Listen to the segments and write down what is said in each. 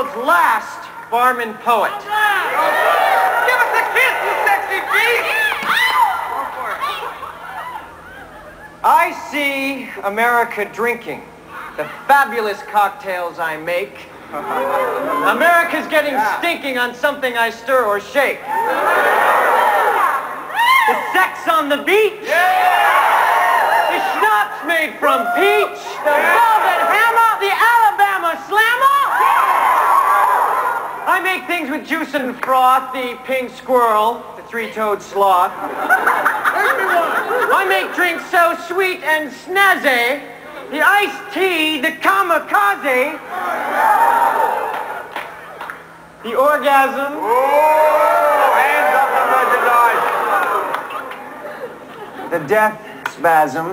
world's last barman poet. Give us a kiss, you sexy beast! I see America drinking the fabulous cocktails I make. America's getting stinking on something I stir or shake. The sex on the beach. The schnapps made from peach. The velvet hammer. The Alabama slammer. I make things with juice and froth. The pink squirrel. The three-toed sloth. I make drinks so sweet and snazzy. The iced tea, the kamikaze. The orgasm. Up the. The death spasm.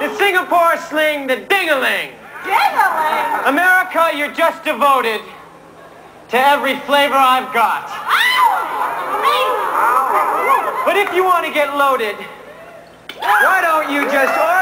The Singapore sling, the ding-a-ling. Ding-a-ling! America, you're just devoted to every flavor I've got. But if you want to get loaded, why don't you just order